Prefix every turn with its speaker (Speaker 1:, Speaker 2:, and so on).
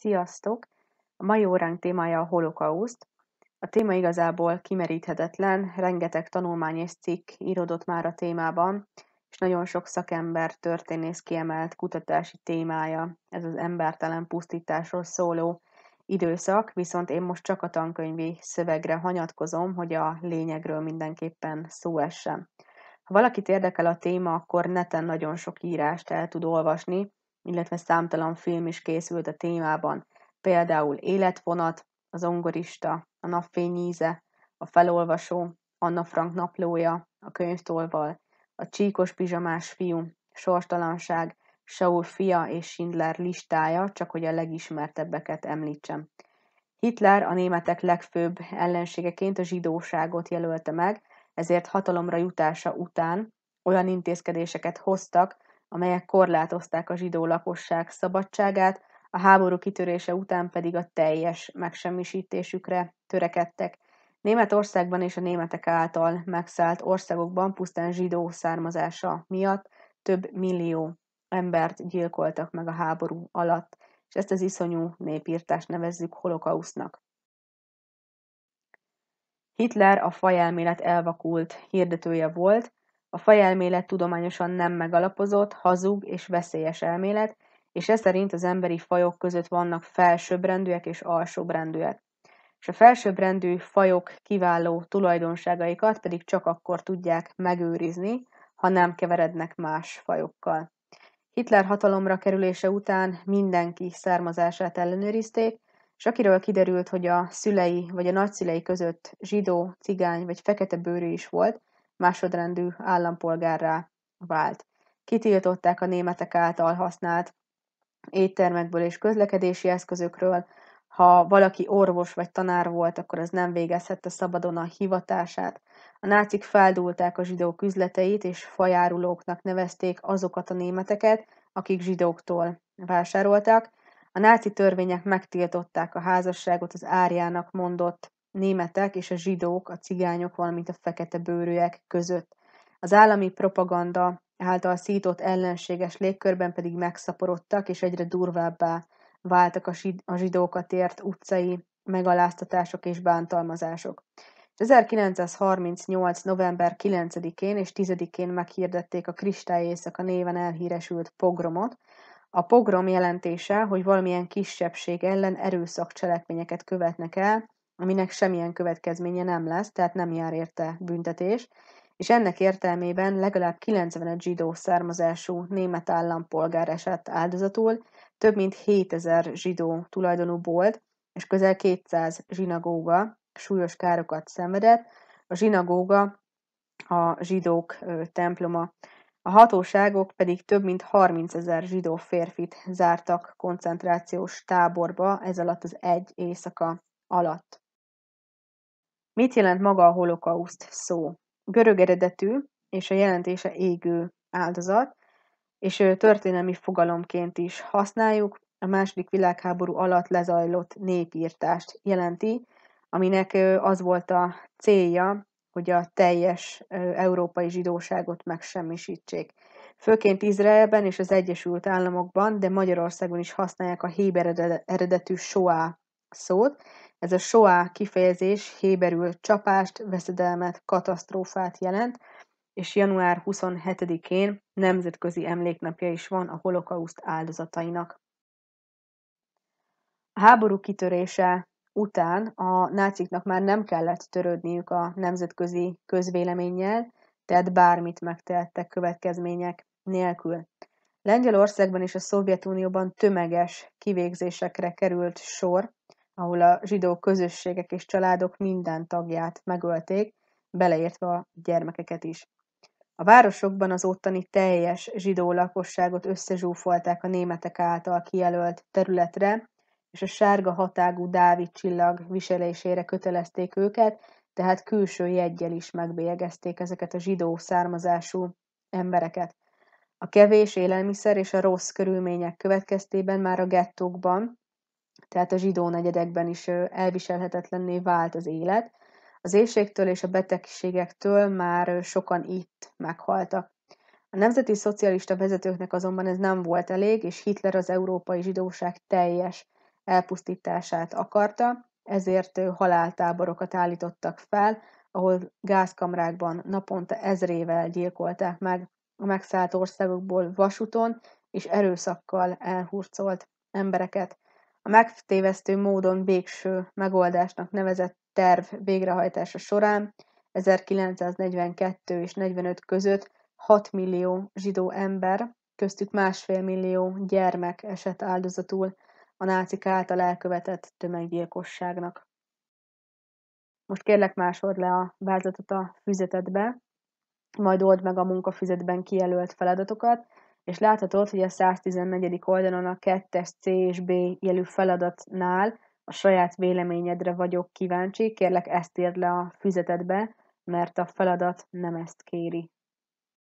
Speaker 1: Sziasztok! A mai óránk témája a holokauszt. A téma igazából kimeríthetetlen, rengeteg tanulmány és cikk írodott már a témában, és nagyon sok szakember, történész kiemelt kutatási témája ez az embertelen pusztításról szóló időszak, viszont én most csak a tankönyvi szövegre hanyatkozom, hogy a lényegről mindenképpen szó essen. Ha valakit érdekel a téma, akkor neten nagyon sok írást el tud olvasni, illetve számtalan film is készült a témában, például Életvonat, Az ongorista, A napfényíze, A felolvasó, Anna Frank naplója, A könyvtolval, A csíkos pizsamás fiú, Sorstalanság, Saul fia és Schindler listája, csak hogy a legismertebbeket említsem. Hitler a németek legfőbb ellenségeként a zsidóságot jelölte meg, ezért hatalomra jutása után olyan intézkedéseket hoztak, amelyek korlátozták a zsidó lakosság szabadságát, a háború kitörése után pedig a teljes megsemmisítésükre törekedtek. Németországban és a németek által megszállt országokban pusztán zsidó származása miatt több millió embert gyilkoltak meg a háború alatt, és ezt az iszonyú népírtást nevezzük holokausznak. Hitler a fajelmélet elvakult hirdetője volt, a fajelmélet tudományosan nem megalapozott, hazug és veszélyes elmélet, és ez szerint az emberi fajok között vannak felsőbbrendűek és alsóbbrendűek. És a felsőbbrendű fajok kiváló tulajdonságaikat pedig csak akkor tudják megőrizni, ha nem keverednek más fajokkal. Hitler hatalomra kerülése után mindenki származását ellenőrizték, és akiről kiderült, hogy a szülei vagy a nagyszülei között zsidó, cigány vagy fekete bőrű is volt, másodrendű állampolgárrá vált. Kitiltották a németek által használt éttermekből és közlekedési eszközökről, ha valaki orvos vagy tanár volt, akkor az nem végezhette szabadon a hivatását. A nácik feldúlták a zsidók üzleteit, és fajárulóknak nevezték azokat a németeket, akik zsidóktól vásároltak. A náci törvények megtiltották a házasságot az árjának mondott németek és a zsidók, a cigányok, valamint a fekete bőrűek között. Az állami propaganda által szított ellenséges légkörben pedig megszaporodtak, és egyre durvábbá váltak a zsidókat ért utcai megaláztatások és bántalmazások. 1938. november 9-én és 10-én meghirdették a Kristály éjszaka néven elhíresült pogromot. A pogrom jelentése, hogy valamilyen kisebbség ellen erőszakcselekményeket követnek el, aminek semmilyen következménye nem lesz, tehát nem jár érte büntetés, és ennek értelmében legalább 95 zsidó származású német állampolgár esett áldozatul, több mint 7000 zsidó tulajdonú bolt, és közel 200 zsinagóga súlyos károkat szenvedett. A zsinagóga a zsidók temploma. A hatóságok pedig több mint 30 ezer zsidó férfit zártak koncentrációs táborba ez alatt az egy éjszaka alatt. Mit jelent maga a holokauszt szó? Görög eredetű, és a jelentése égő áldozat, és történelmi fogalomként is használjuk, a második világháború alatt lezajlott népírtást jelenti, aminek az volt a célja, hogy a teljes európai zsidóságot megsemmisítsék. Főként Izraelben és az Egyesült Államokban, de Magyarországon is használják a héber eredetű soá szót, ez a soá kifejezés héberül csapást, veszedelmet, katasztrófát jelent, és január 27-én nemzetközi emléknapja is van a holokauszt áldozatainak. A háború kitörése után a náciknak már nem kellett törődniük a nemzetközi közvéleménnyel, tehát bármit megtehettek következmények nélkül. Lengyelországban és a Szovjetunióban tömeges kivégzésekre került sor, ahol a zsidó közösségek és családok minden tagját megölték, beleértve a gyermekeket is. A városokban az ottani teljes zsidó lakosságot összezsúfolták a németek által kijelölt területre, és a sárga hatágú Dávid csillag viselésére kötelezték őket, tehát külső jeggyel is megbélyegezték ezeket a zsidó származású embereket. A kevés élelmiszer és a rossz körülmények következtében már a gettókban, tehát a zsidó negyedekben is elviselhetetlenné vált az élet. Az éjségtől és a betegségektől már sokan itt meghaltak. A nemzeti szocialista vezetőknek azonban ez nem volt elég, és Hitler az európai zsidóság teljes elpusztítását akarta, ezért haláltáborokat állítottak fel, ahol gázkamrákban naponta ezrével gyilkolták meg a megszállt országokból vasúton és erőszakkal elhurcolt embereket. A megtévesztő módon végső megoldásnak nevezett terv végrehajtása során 1942 és 45 között 6 millió zsidó ember, köztük másfél millió gyermek esett áldozatul a nácik által elkövetett tömeggyilkosságnak. Most kérlek másod le a vázlatot a füzetedbe, majd old meg a munkafüzetben kijelölt feladatokat, és láthatod, hogy a 114. oldalon a 2-es C és B jelű feladatnál a saját véleményedre vagyok kíváncsi, kérlek ezt írd le a füzetedbe, mert a feladat nem ezt kéri.